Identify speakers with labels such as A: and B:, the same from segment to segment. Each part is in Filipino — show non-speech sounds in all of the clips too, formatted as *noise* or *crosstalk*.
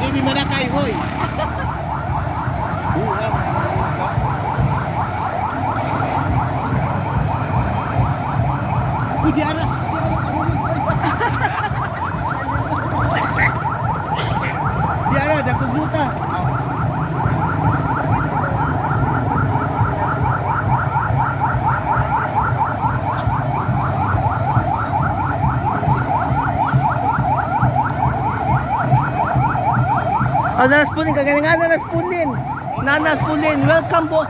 A: Hindi mo na kay
B: Oh, nanas pulin, kagaling nga nanas pulin. Nanas pulin, welcome po.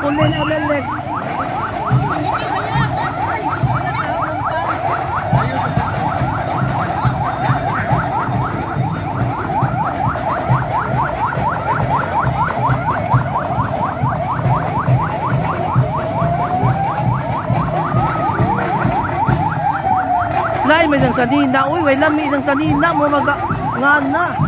B: Pulin Alex. Nay, may isang sanina. Uy, may lami isang sanina. Mo maga... Nga na.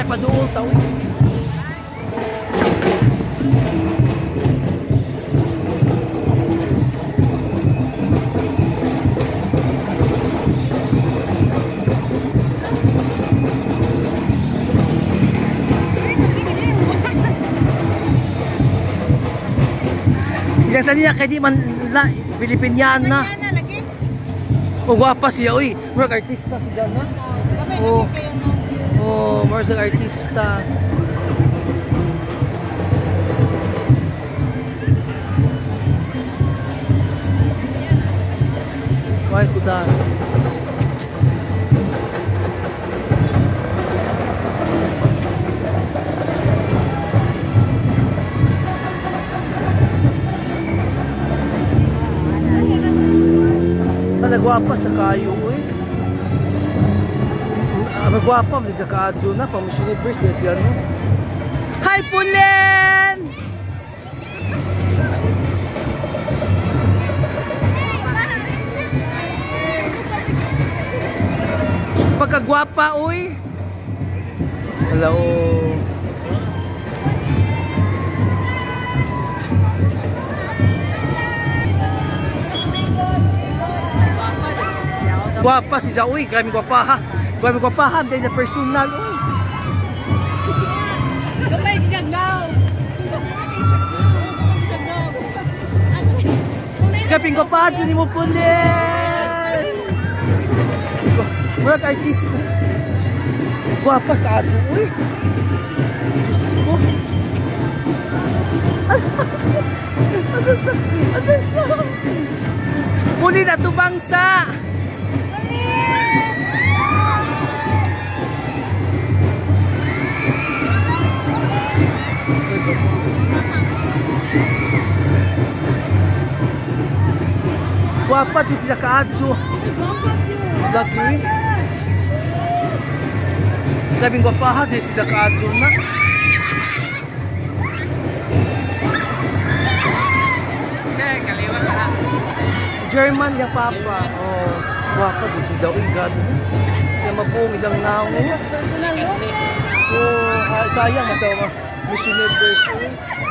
B: Ay, ito dahil paduol tao. Yang sa niya, kaya di man la, Pilipiniana.
C: Yan na lagi.
B: O, gwapa siya, uy. Murag artista si Jana.
C: Kami
B: Oh.
C: Lagi kayo no.
B: Oh, murag artista. Why kuda? Nagwapa sa kayo, Ah, magwapa mo sa kaadyo na, pang Miss Universe, di siya, no? Hi, Pulen! Pagkagwapa, uy! Hello! Gwapa si uy! Grabe gwapa, ha? Gwapa, ha? Dahil na personal, uy!
C: Kamay gagnaw.
B: Kaping ko pa, ni mo pulen! Murag artista. Gwapa ka ato, uy! Diyos ko! *laughs* Ano sa... Ano sa... Muli na tubangsa! Gwapa dito sila kaadyo. Lagi. Labing gwapa ha, dito sila kaadyo na. German yung papa. Oh, gwapa dito daw igad. Siya mabungi lang na ako.
C: Personal no.
B: Oh, ah, sayang matawa. Miss Universe.